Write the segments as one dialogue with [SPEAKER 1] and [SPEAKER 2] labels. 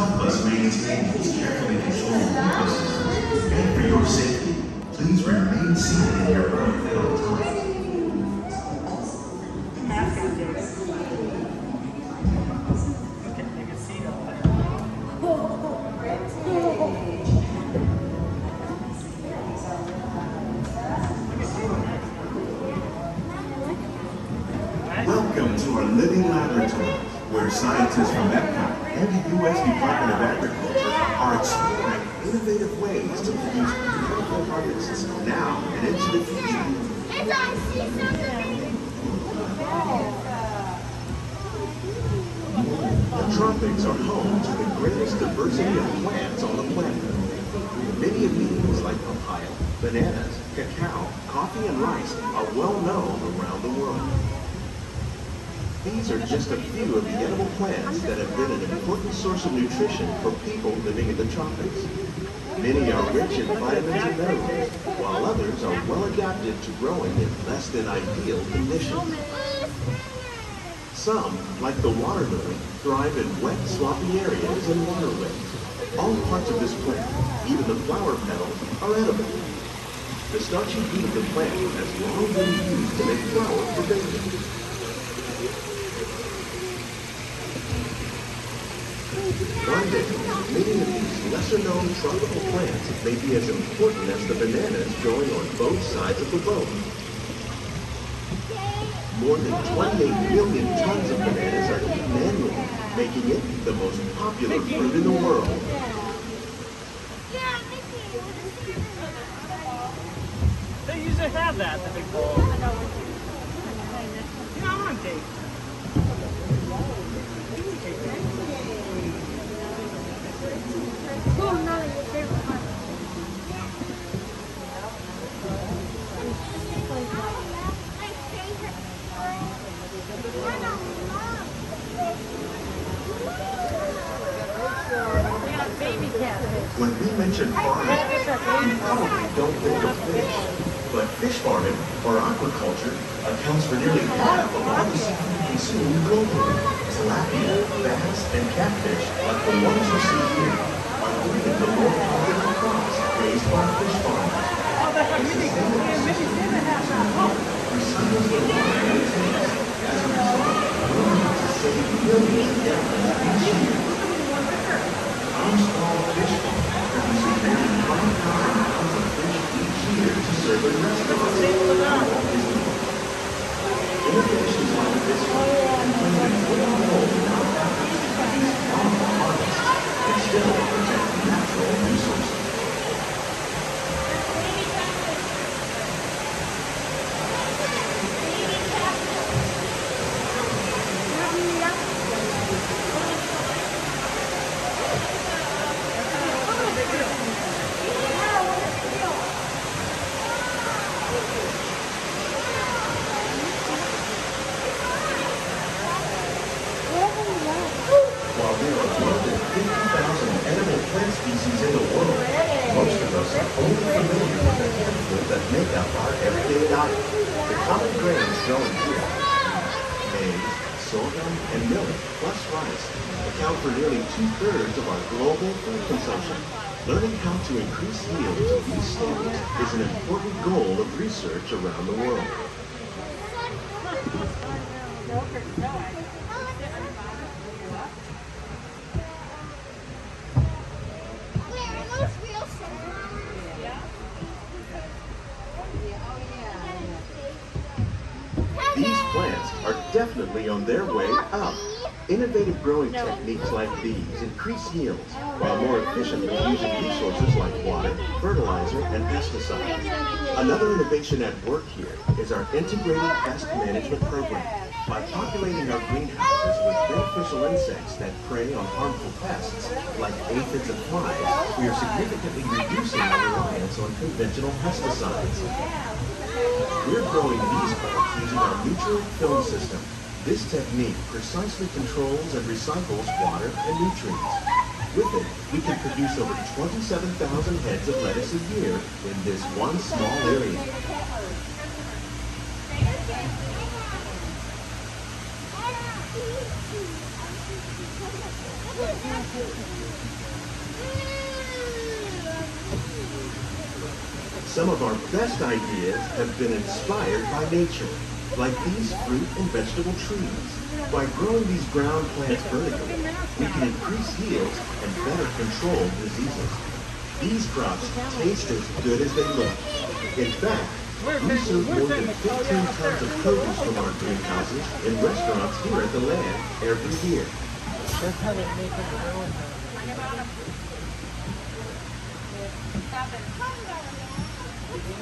[SPEAKER 1] help us maintain these carefully controlled ecosystems. And for your safety, please remain seated in your own Welcome where scientists from Epcot and the U.S. Department of Agriculture are exploring innovative ways to produce beautiful harvests now and into the future. The tropics are home to the greatest diversity of plants on the planet. Many of these, like papaya, bananas, cacao, coffee, and rice, are well known around the world. These are just a few of the edible plants that have been an important source of nutrition for people living in the tropics. Many are rich in vitamins and minerals, while others are well adapted to growing in less than ideal conditions. Some, like the water lily, thrive in wet, swampy areas and waterways. All parts of this plant, even the flower petals, are edible. The starchy heat of the plant has long been used to make flour for baking. One day, many of these lesser-known tropical plants may be as important as the bananas growing on both sides of the boat. More than 28 million tons of bananas are eaten annually, making it the most popular fruit in the world.
[SPEAKER 2] They usually have that, the big bowl. Come on,
[SPEAKER 1] When we mention farming, you probably don't think of fish. But fish farming, or aquaculture, accounts for nearly half of all the seafood consumed globally. Tilapia, bass, and catfish, like the ones you see here, are three of the more popular crops raised by fish farmers. Recycles the water it takes. As a result, we need to save millions of gallons each year. Our small fish farm produces nearly 5,000 pounds of fish each year to serve in restaurants and Walt Disney World. Innovations like this one can play an important role in our efforts to produce farmable harvests and still protect natural resources. While there are more than 50,000 edible plant species in the world, most of us are only familiar with the handful that make up our everyday diet. The common grains grown here, maize, sorghum, and millet, plus rice, account for nearly two-thirds of our global food consumption. Learning how to increase yields of these staples is an important goal of research around the world. These plants definitely on their way up. Innovative growing techniques like these increase yields while more efficiently using resources like water, fertilizer, and pesticides. Another innovation at work here is our integrated pest management program. By populating our greenhouses with beneficial insects that prey on harmful pests, like aphids and flies, we are significantly reducing our reliance on conventional pesticides. We're growing these plants using our nutrient film system. This technique precisely controls and recycles water and nutrients. With it, we can produce over 27,000 heads of lettuce a year in this one small area. Some of our best ideas have been inspired by nature, like these fruit and vegetable trees. By growing these ground plants vertically, we can increase yields and better control diseases. These crops taste as good as they look. In fact, we serve more than 15 tons of produce from our greenhouses in restaurants here at the land every year.
[SPEAKER 2] That's how they make it grow.
[SPEAKER 1] The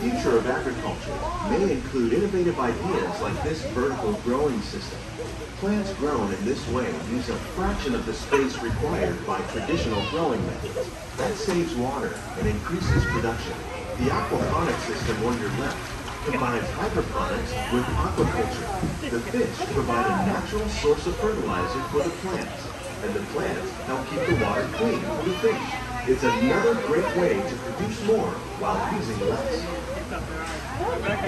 [SPEAKER 1] future of agriculture may include innovative ideas like this vertical growing system. Plants grown in this way use a fraction of the space required by traditional growing methods. That saves water and increases production. The aquaponic system on your left combines hydroponics with aquaculture. The fish provide a natural source of fertilizer for the plants, and the plants help keep the water clean for the fish. It's another great way to produce more while using less.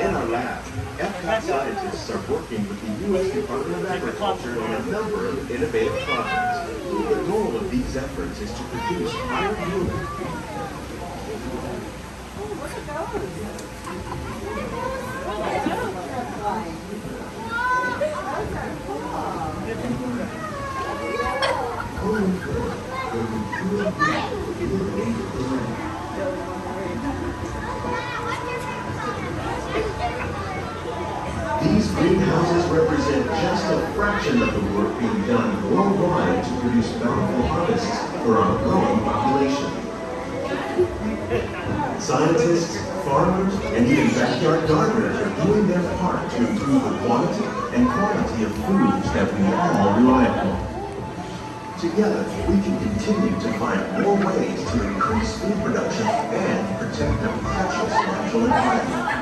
[SPEAKER 1] In our lab, Epcot scientists are working with the U.S. Department of Agriculture on a number of innovative projects. The goal of these efforts is to produce higher yield These greenhouses represent just a fraction of the work being done worldwide to produce bountiful harvests for our growing population. Scientists, farmers, and even backyard gardeners are doing their part to improve the quantity and quality of foods that we all rely upon. Together, we can continue to find more ways to increase food production and protect our precious natural environment.